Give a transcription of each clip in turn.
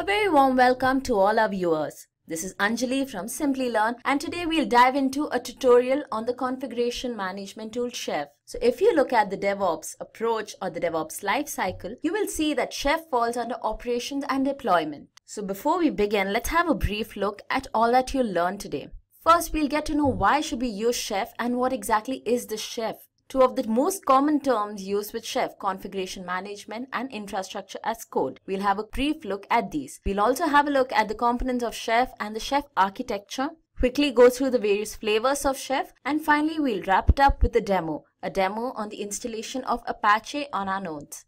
A very warm welcome to all our viewers. This is Anjali from Simplilearn and today we'll dive into a tutorial on the configuration management tool Chef. So if you look at the DevOps approach or the DevOps lifecycle, you will see that Chef falls under operations and deployment. So before we begin, let's have a brief look at all that you'll learn today. First, we'll get to know why should we use Chef and what exactly is the Chef. Two of the most common terms used with Chef, configuration management and infrastructure as code. We'll have a brief look at these. We'll also have a look at the components of Chef and the Chef architecture, quickly go through the various flavors of Chef, and finally we'll wrap it up with a demo, a demo on the installation of Apache on our nodes.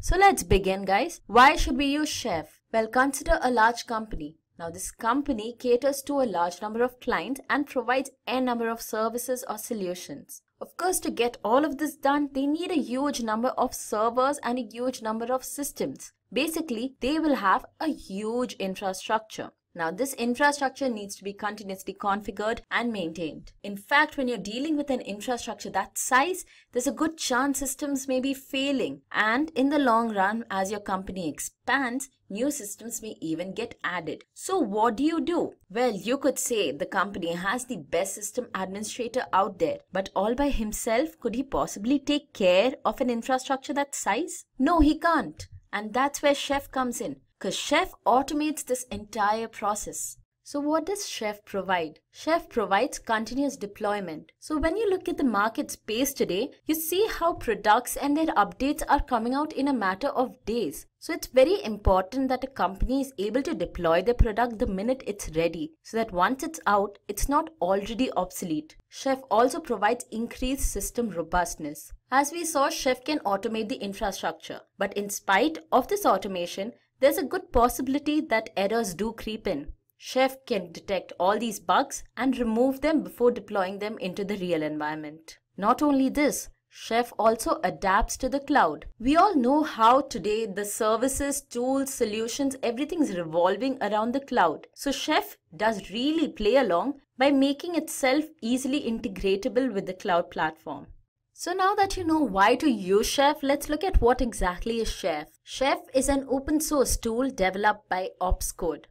So let's begin guys. Why should we use Chef? Well, consider a large company. Now this company caters to a large number of clients and provides a number of services or solutions. Of course, to get all of this done, they need a huge number of servers and a huge number of systems. Basically, they will have a huge infrastructure. Now, this infrastructure needs to be continuously configured and maintained. In fact, when you're dealing with an infrastructure that size, there's a good chance systems may be failing. And in the long run, as your company expands, new systems may even get added. So what do you do? Well, you could say the company has the best system administrator out there, but all by himself, could he possibly take care of an infrastructure that size? No, he can't. And that's where Chef comes in, because Chef automates this entire process. So what does Chef provide? Chef provides continuous deployment. So when you look at the market space today, you see how products and their updates are coming out in a matter of days. So it's very important that a company is able to deploy the product the minute it's ready so that once it's out, it's not already obsolete. Chef also provides increased system robustness. As we saw, Chef can automate the infrastructure. But in spite of this automation, there's a good possibility that errors do creep in. Chef can detect all these bugs and remove them before deploying them into the real environment. Not only this, Chef also adapts to the cloud. We all know how today the services, tools, solutions, everything's revolving around the cloud. So Chef does really play along by making itself easily integratable with the cloud platform. So now that you know why to use Chef, let's look at what exactly is Chef. Chef is an open source tool developed by Opscode.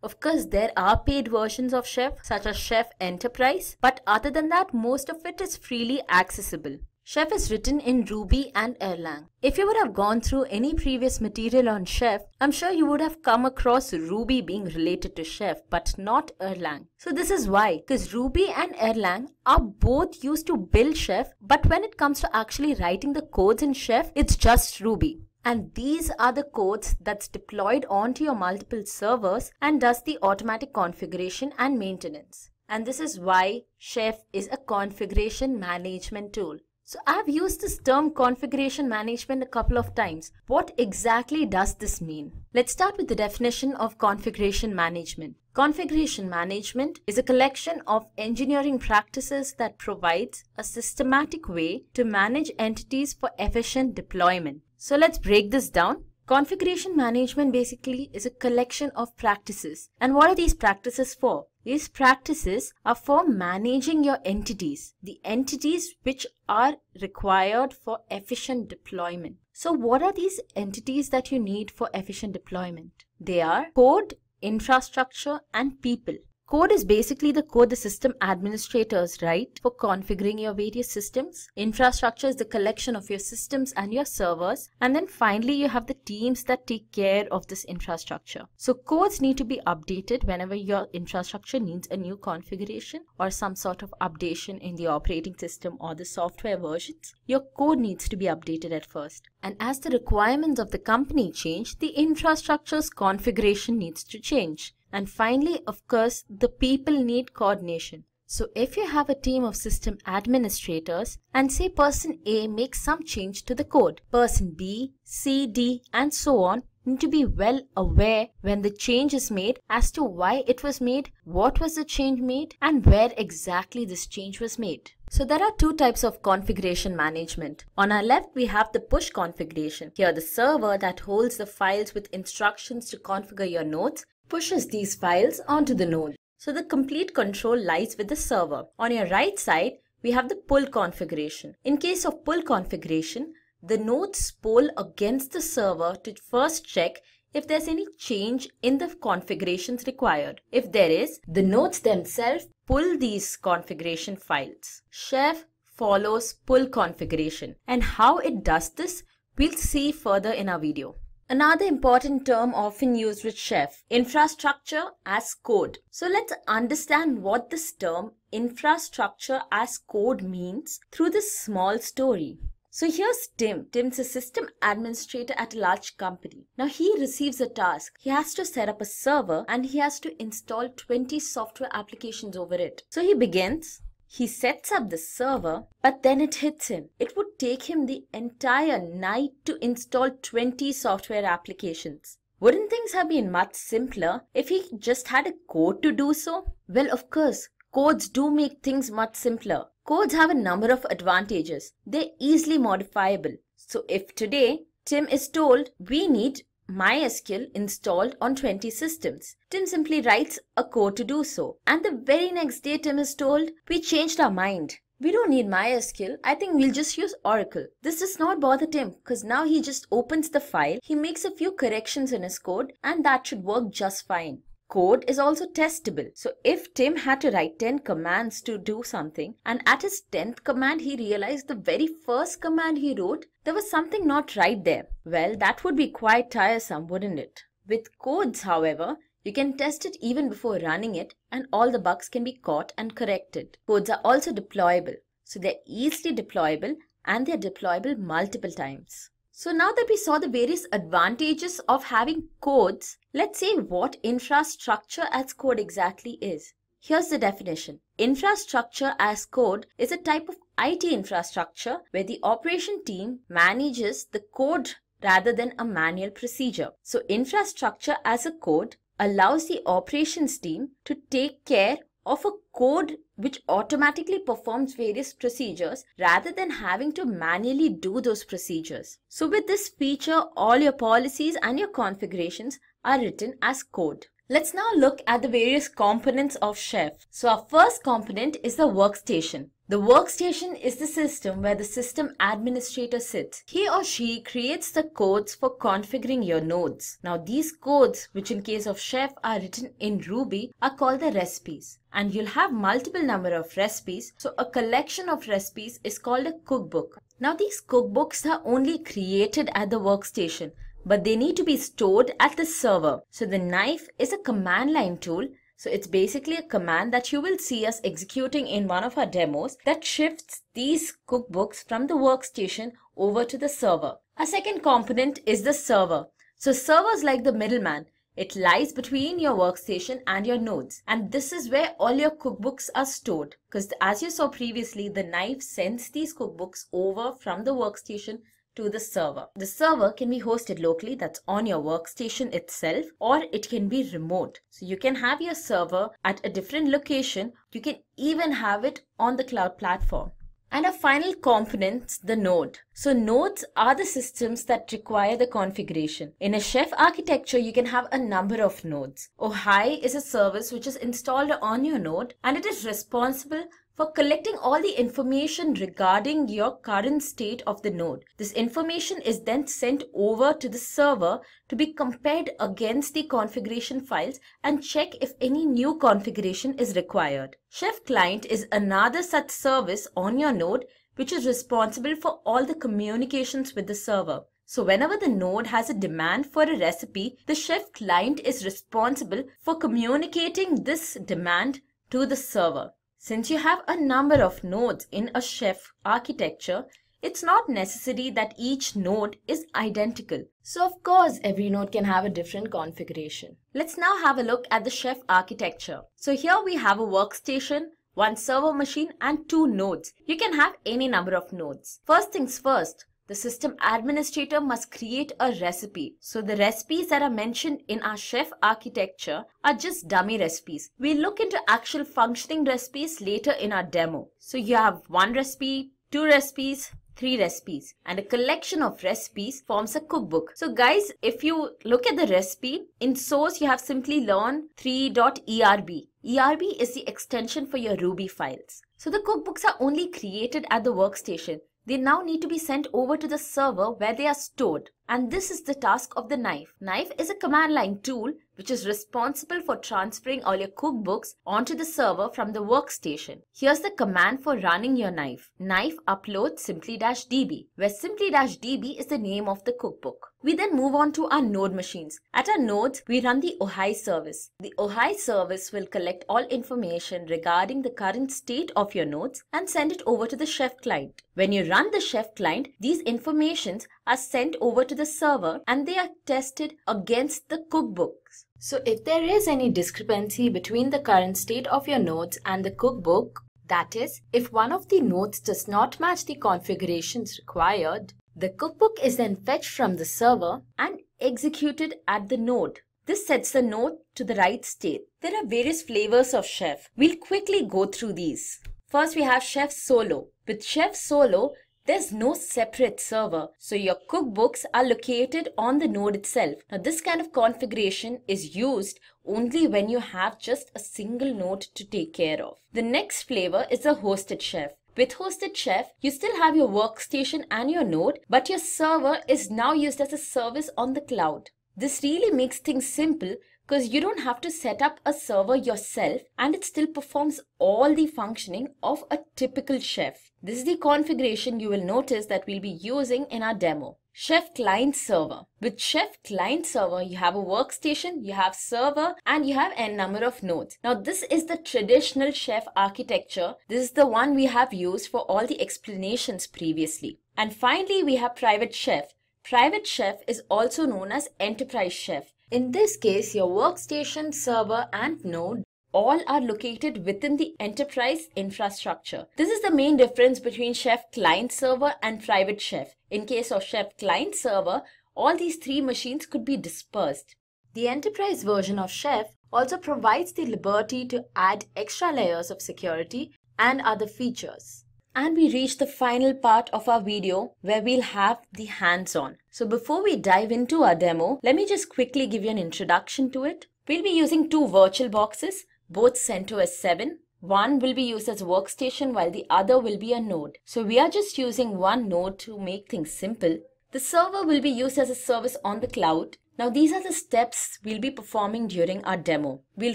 Of course, there are paid versions of Chef, such as Chef Enterprise, but other than that, most of it is freely accessible. Chef is written in Ruby and Erlang. If you would have gone through any previous material on Chef, I'm sure you would have come across Ruby being related to Chef, but not Erlang. So this is why, because Ruby and Erlang are both used to build Chef, but when it comes to actually writing the codes in Chef, it's just Ruby. And these are the codes that's deployed onto your multiple servers and does the automatic configuration and maintenance. And this is why Chef is a configuration management tool. So I've used this term configuration management a couple of times. What exactly does this mean? Let's start with the definition of configuration management. Configuration management is a collection of engineering practices that provides a systematic way to manage entities for efficient deployment. So let's break this down. Configuration management basically is a collection of practices. And what are these practices for? These practices are for managing your entities, the entities which are required for efficient deployment. So what are these entities that you need for efficient deployment? They are code, infrastructure, and people. Code is basically the code the system administrators write for configuring your various systems. Infrastructure is the collection of your systems and your servers. And then finally, you have the teams that take care of this infrastructure. So codes need to be updated whenever your infrastructure needs a new configuration or some sort of updation in the operating system or the software versions. Your code needs to be updated at first. And as the requirements of the company change, the infrastructure's configuration needs to change. And finally, of course, the people need coordination. So if you have a team of system administrators and say person A makes some change to the code, person B, C, D and so on need to be well aware when the change is made as to why it was made, what was the change made and where exactly this change was made. So there are two types of configuration management. On our left, we have the push configuration. Here the server that holds the files with instructions to configure your nodes pushes these files onto the node. So the complete control lies with the server. On your right side, we have the pull configuration. In case of pull configuration, the nodes poll against the server to first check if there's any change in the configurations required. If there is, the nodes themselves pull these configuration files. Chef follows pull configuration and how it does this we'll see further in our video. Another important term often used with Chef, infrastructure as code. So let's understand what this term infrastructure as code means through this small story. So here's Tim. Tim's a system administrator at a large company. Now he receives a task. He has to set up a server and he has to install 20 software applications over it. So he begins he sets up the server, but then it hits him. It would take him the entire night to install 20 software applications. Wouldn't things have been much simpler if he just had a code to do so? Well, of course, codes do make things much simpler. Codes have a number of advantages. They're easily modifiable. So if today Tim is told we need MySQL installed on 20 systems. Tim simply writes a code to do so. And the very next day Tim is told, we changed our mind. We don't need MySQL. I think we'll just use Oracle. This does not bother Tim because now he just opens the file, he makes a few corrections in his code and that should work just fine code is also testable. So if Tim had to write 10 commands to do something and at his 10th command he realized the very first command he wrote there was something not right there. Well that would be quite tiresome wouldn't it? With codes however you can test it even before running it and all the bugs can be caught and corrected. Codes are also deployable. So they're easily deployable and they're deployable multiple times. So now that we saw the various advantages of having codes, let's say what infrastructure as code exactly is. Here's the definition. Infrastructure as code is a type of IT infrastructure where the operation team manages the code rather than a manual procedure. So infrastructure as a code allows the operations team to take care of a code which automatically performs various procedures rather than having to manually do those procedures. So with this feature, all your policies and your configurations are written as code. Let's now look at the various components of Chef. So our first component is the workstation. The workstation is the system where the system administrator sits. He or she creates the codes for configuring your nodes. Now these codes, which in case of Chef are written in Ruby, are called the recipes. And you'll have multiple number of recipes. So a collection of recipes is called a cookbook. Now these cookbooks are only created at the workstation, but they need to be stored at the server. So the knife is a command line tool so it's basically a command that you will see us executing in one of our demos that shifts these cookbooks from the workstation over to the server. A second component is the server. So server is like the middleman. It lies between your workstation and your nodes. And this is where all your cookbooks are stored. Because as you saw previously, the knife sends these cookbooks over from the workstation to the server. The server can be hosted locally that's on your workstation itself or it can be remote. So you can have your server at a different location. You can even have it on the cloud platform. And a final component, the node. So nodes are the systems that require the configuration. In a Chef architecture, you can have a number of nodes. Ohai is a service which is installed on your node and it is responsible for collecting all the information regarding your current state of the node. This information is then sent over to the server to be compared against the configuration files and check if any new configuration is required. Chef Client is another such service on your node which is responsible for all the communications with the server. So whenever the node has a demand for a recipe, the chef client is responsible for communicating this demand to the server. Since you have a number of nodes in a chef architecture, it's not necessary that each node is identical. So of course, every node can have a different configuration. Let's now have a look at the chef architecture. So here we have a workstation, one server machine and two nodes. You can have any number of nodes. First things first, the system administrator must create a recipe. So the recipes that are mentioned in our chef architecture are just dummy recipes. We'll look into actual functioning recipes later in our demo. So you have one recipe, two recipes, three recipes and a collection of recipes forms a cookbook. So guys, if you look at the recipe, in source you have simply learn 3.erb. ERB is the extension for your Ruby files. So the cookbooks are only created at the workstation they now need to be sent over to the server where they are stored. And this is the task of the knife. Knife is a command line tool which is responsible for transferring all your cookbooks onto the server from the workstation. Here's the command for running your knife. Knife upload simply-db, where simply-db is the name of the cookbook. We then move on to our node machines. At our nodes, we run the Ohai service. The Ohai service will collect all information regarding the current state of your nodes and send it over to the chef client. When you run the chef client, these informations are sent over to the server and they are tested against the cookbooks. So if there is any discrepancy between the current state of your nodes and the cookbook, that is, if one of the nodes does not match the configurations required, the cookbook is then fetched from the server and executed at the node. This sets the node to the right state. There are various flavors of Chef. We'll quickly go through these. First, we have Chef Solo. With Chef Solo, there's no separate server, so your cookbooks are located on the node itself. Now this kind of configuration is used only when you have just a single node to take care of. The next flavor is a hosted chef. With Hosted Chef, you still have your workstation and your node, but your server is now used as a service on the cloud. This really makes things simple because you don't have to set up a server yourself and it still performs all the functioning of a typical chef. This is the configuration you will notice that we'll be using in our demo. Chef Client Server. With Chef Client Server, you have a workstation, you have server, and you have n number of nodes. Now, this is the traditional Chef architecture. This is the one we have used for all the explanations previously. And finally, we have Private Chef. Private Chef is also known as Enterprise Chef. In this case, your workstation, server, and node all are located within the enterprise infrastructure. This is the main difference between Chef client server and private Chef. In case of Chef client server, all these three machines could be dispersed. The enterprise version of Chef also provides the liberty to add extra layers of security and other features. And we reach the final part of our video where we'll have the hands-on. So before we dive into our demo, let me just quickly give you an introduction to it. We'll be using two virtual boxes, both CentOS 7. One will be used as a workstation while the other will be a node. So we are just using one node to make things simple. The server will be used as a service on the cloud. Now these are the steps we'll be performing during our demo. We'll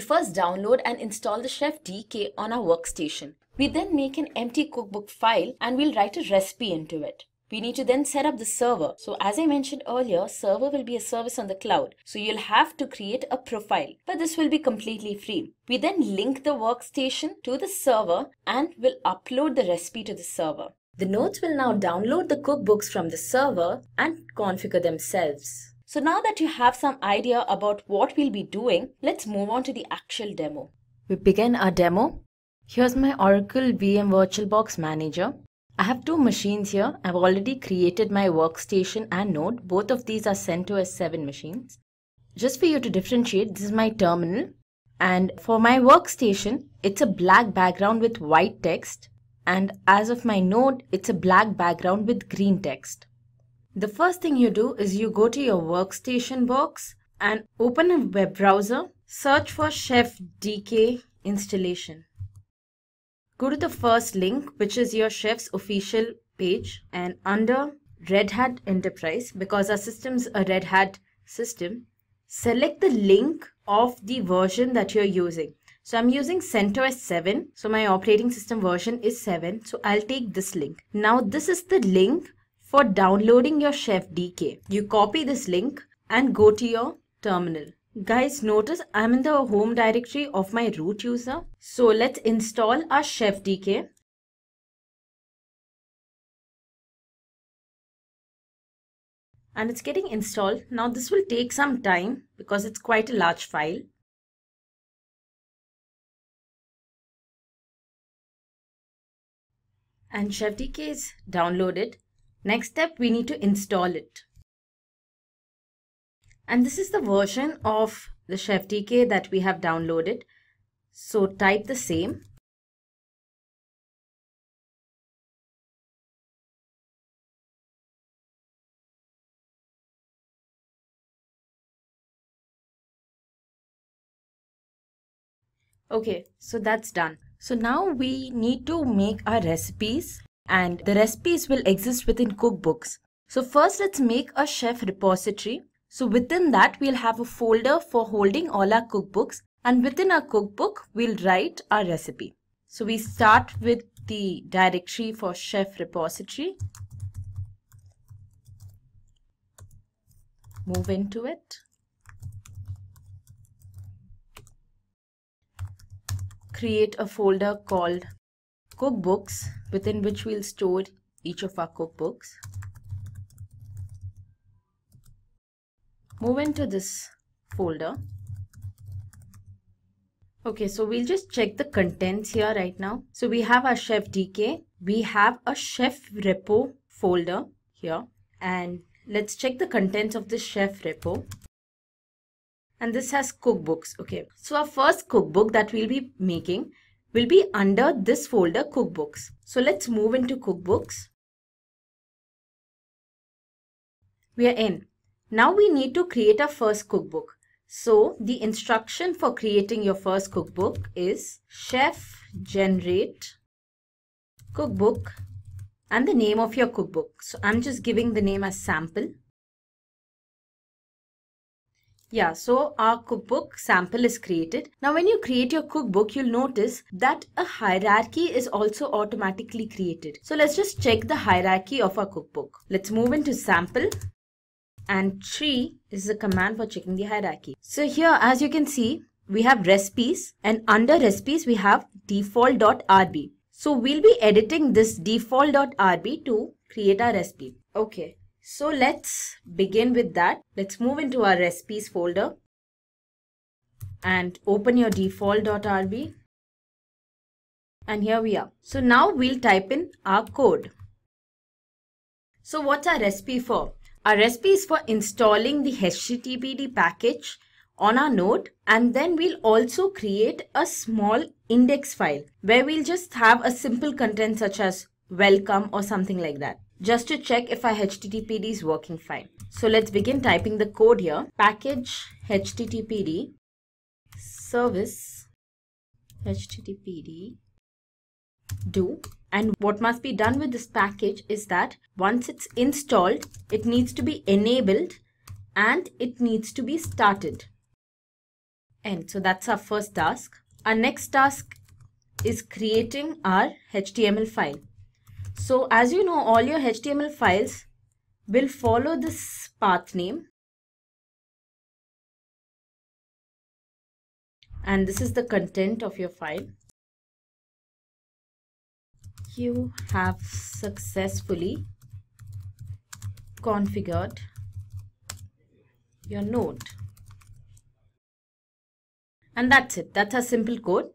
first download and install the Chef DK on our workstation. We then make an empty cookbook file and we'll write a recipe into it. We need to then set up the server. So as I mentioned earlier, server will be a service on the cloud. So you'll have to create a profile, but this will be completely free. We then link the workstation to the server and will upload the recipe to the server. The nodes will now download the cookbooks from the server and configure themselves. So now that you have some idea about what we'll be doing, let's move on to the actual demo. We begin our demo Here's my Oracle VM VirtualBox Manager. I have two machines here. I've already created my workstation and node. Both of these are CentOS 7 machines. Just for you to differentiate, this is my terminal. And for my workstation, it's a black background with white text. And as of my node, it's a black background with green text. The first thing you do is you go to your workstation box and open a web browser. Search for Chef DK installation. Go to the first link, which is your chef's official page, and under Red Hat Enterprise, because our system's a Red Hat system, select the link of the version that you're using. So I'm using CentOS 7. So my operating system version is 7. So I'll take this link. Now this is the link for downloading your Chef DK. You copy this link and go to your terminal. Guys, notice I'm in the home directory of my root user. So let's install our Chef DK. And it's getting installed. Now this will take some time because it's quite a large file. And Chef DK is downloaded. Next step, we need to install it. And this is the version of the Chef DK that we have downloaded. So type the same. Okay, so that's done. So now we need to make our recipes and the recipes will exist within cookbooks. So first let's make a chef repository. So within that we'll have a folder for holding all our cookbooks and within our cookbook we'll write our recipe. So we start with the directory for chef repository. Move into it. Create a folder called cookbooks within which we'll store each of our cookbooks. Move into this folder. Okay, so we'll just check the contents here right now. So we have our chef DK. We have a chef repo folder here. And let's check the contents of the chef repo. And this has cookbooks. Okay, so our first cookbook that we'll be making will be under this folder cookbooks. So let's move into cookbooks. We are in. Now we need to create our first cookbook. So the instruction for creating your first cookbook is chef generate cookbook and the name of your cookbook. So I'm just giving the name as sample. Yeah, so our cookbook sample is created. Now when you create your cookbook, you'll notice that a hierarchy is also automatically created. So let's just check the hierarchy of our cookbook. Let's move into sample and tree is the command for checking the hierarchy. So here as you can see we have recipes and under recipes we have default.rb. So we'll be editing this default.rb to create our recipe. Okay, so let's begin with that. Let's move into our recipes folder and open your default.rb and here we are. So now we'll type in our code. So what's our recipe for? Our recipe is for installing the HTTPD package on our node and then we'll also create a small index file where we'll just have a simple content such as welcome or something like that just to check if our HTTPD is working fine. So let's begin typing the code here. Package HTTPD service HTTPD do and what must be done with this package is that once it's installed, it needs to be enabled and it needs to be started. And so that's our first task. Our next task is creating our HTML file. So as you know, all your HTML files will follow this path name. And this is the content of your file you have successfully configured your node. And that's it. That's our simple code.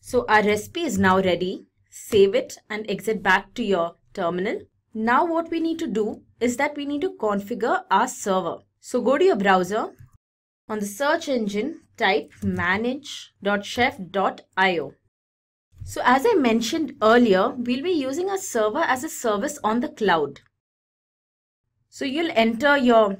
So our recipe is now ready. Save it and exit back to your terminal. Now what we need to do is that we need to configure our server. So go to your browser. On the search engine, type manage.chef.io. So as I mentioned earlier, we'll be using a server as a service on the cloud. So you'll enter your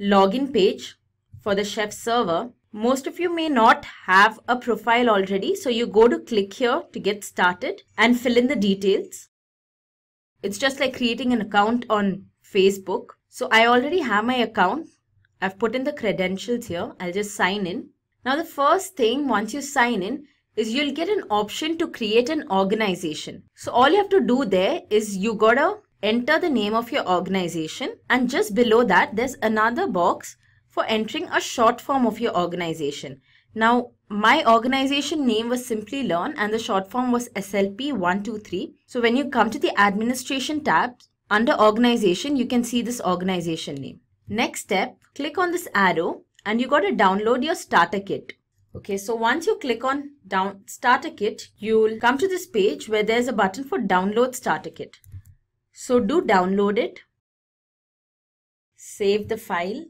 login page for the chef server. Most of you may not have a profile already. So you go to click here to get started and fill in the details. It's just like creating an account on Facebook. So I already have my account. I've put in the credentials here. I'll just sign in. Now the first thing once you sign in is you'll get an option to create an organization. So all you have to do there is you gotta enter the name of your organization and just below that there's another box for entering a short form of your organization. Now my organization name was Simplilearn and the short form was SLP123. So when you come to the administration tab under organization you can see this organization name. Next step click on this arrow and you got to download your starter kit. Okay, so once you click on down starter kit, you'll come to this page where there's a button for download starter kit. So do download it. Save the file.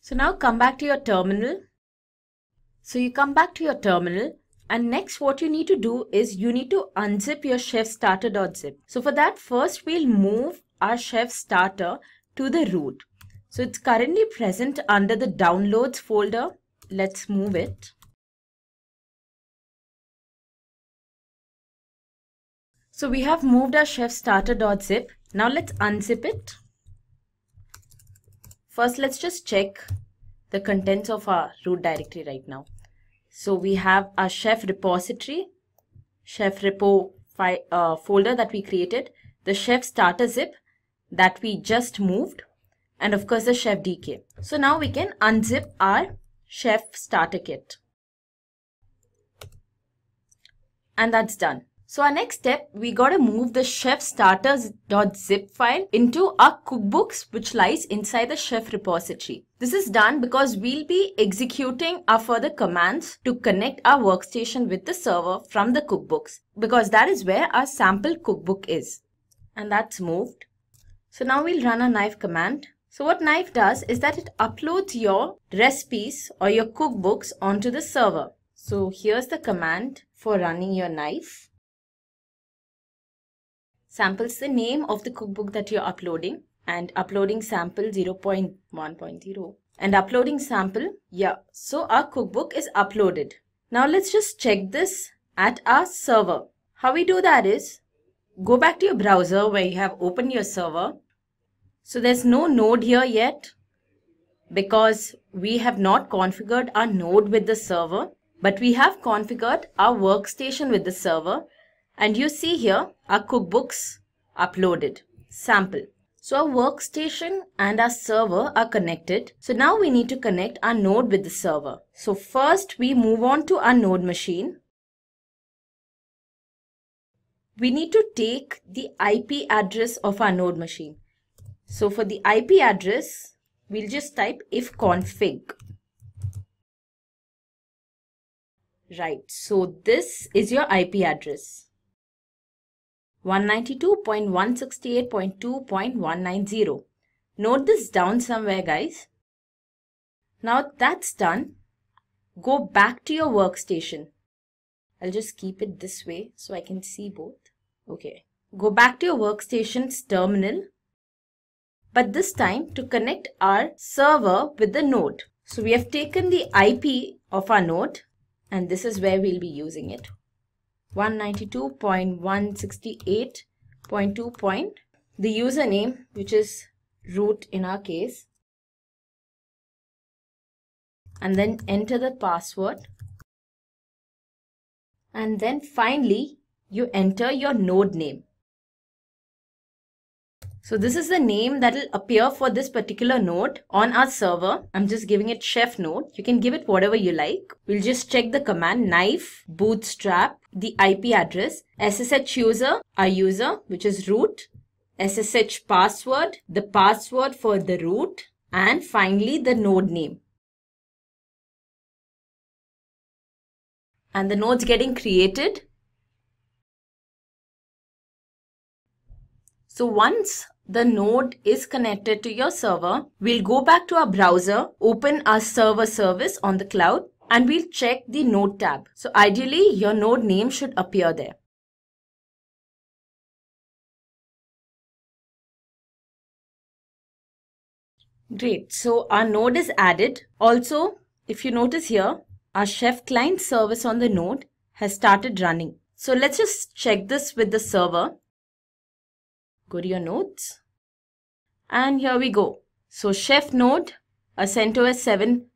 So now come back to your terminal. So you come back to your terminal and next what you need to do is you need to unzip your chef starter.zip. So for that first we'll move our chef starter to the root. So it's currently present under the downloads folder. Let's move it. So we have moved our chef starter.zip. Now let's unzip it. First, let's just check the contents of our root directory right now. So we have our chef repository, chef repo uh, folder that we created, the chef starter zip that we just moved, and of course the chef dk. So now we can unzip our chef starter kit. And that's done. So our next step, we got to move the chef starters.zip file into our cookbooks which lies inside the chef repository. This is done because we'll be executing our further commands to connect our workstation with the server from the cookbooks because that is where our sample cookbook is. And that's moved. So now we'll run a knife command. So what knife does is that it uploads your recipes or your cookbooks onto the server. So here's the command for running your knife. Samples the name of the cookbook that you're uploading and uploading sample 0.1.0 and uploading sample yeah so our cookbook is uploaded. Now let's just check this at our server. How we do that is go back to your browser where you have opened your server so there's no node here yet because we have not configured our node with the server but we have configured our workstation with the server and you see here our cookbooks uploaded. Sample. So our workstation and our server are connected. So now we need to connect our node with the server. So first we move on to our node machine. We need to take the IP address of our node machine. So for the IP address, we'll just type ifconfig. Right, so this is your IP address. 192.168.2.190. Note this down somewhere guys. Now that's done. Go back to your workstation. I'll just keep it this way so I can see both. Okay. Go back to your workstation's terminal. But this time to connect our server with the node. So we have taken the IP of our node and this is where we'll be using it. 192.168.2 point the username which is root in our case and then enter the password and then finally you enter your node name so this is the name that will appear for this particular node on our server. I'm just giving it chef node. You can give it whatever you like. We'll just check the command knife bootstrap, the IP address, SSH user, our user, which is root, SSH password, the password for the root, and finally the node name. And the node's getting created. So once the node is connected to your server, we'll go back to our browser, open our server service on the cloud and we'll check the node tab. So ideally your node name should appear there. Great. So our node is added. Also, if you notice here, our chef client service on the node has started running. So let's just check this with the server. Go to your nodes. And here we go. So Chef node, a CentOS 7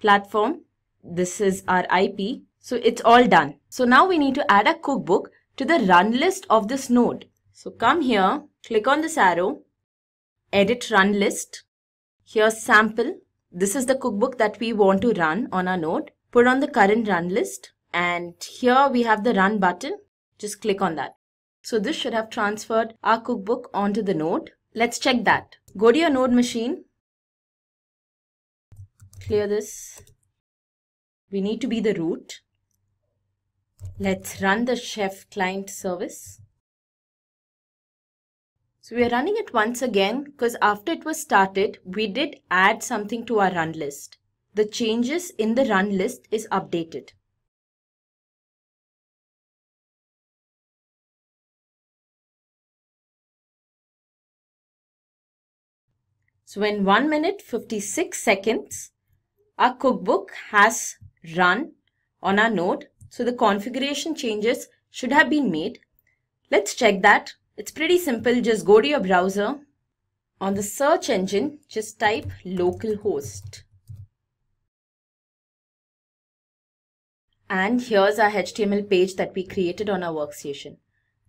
platform. This is our IP. So it's all done. So now we need to add a cookbook to the run list of this node. So come here, click on this arrow, edit run list. Here's sample. This is the cookbook that we want to run on our node. Put on the current run list. And here we have the run button. Just click on that. So this should have transferred our cookbook onto the node. Let's check that. Go to your node machine. Clear this. We need to be the root. Let's run the chef client service. So we are running it once again because after it was started, we did add something to our run list. The changes in the run list is updated. So in 1 minute 56 seconds, our cookbook has run on our node. So the configuration changes should have been made. Let's check that. It's pretty simple. Just go to your browser. On the search engine, just type localhost. And here's our HTML page that we created on our workstation.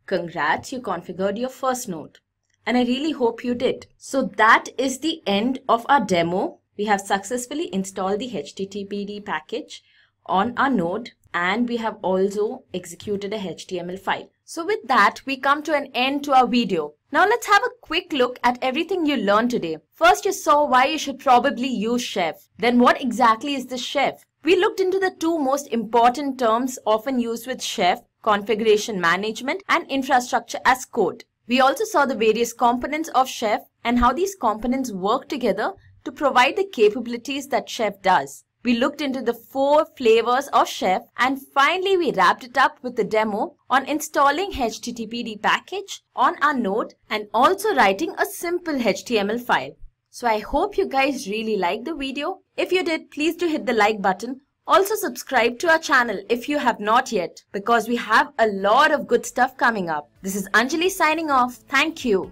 Congrats, you configured your first node. And I really hope you did. So that is the end of our demo. We have successfully installed the HTTPD package on our node and we have also executed a HTML file. So with that, we come to an end to our video. Now let's have a quick look at everything you learned today. First, you saw why you should probably use Chef. Then what exactly is the Chef? We looked into the two most important terms often used with Chef, configuration management and infrastructure as code. We also saw the various components of Chef and how these components work together to provide the capabilities that Chef does. We looked into the four flavors of Chef and finally we wrapped it up with the demo on installing HTTPD package on our node and also writing a simple HTML file. So I hope you guys really liked the video. If you did, please do hit the like button. Also subscribe to our channel if you have not yet because we have a lot of good stuff coming up. This is Anjali signing off. Thank you.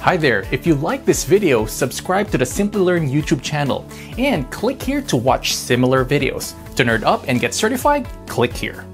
Hi there, if you like this video, subscribe to the Simplilearn YouTube channel and click here to watch similar videos. To nerd up and get certified, click here.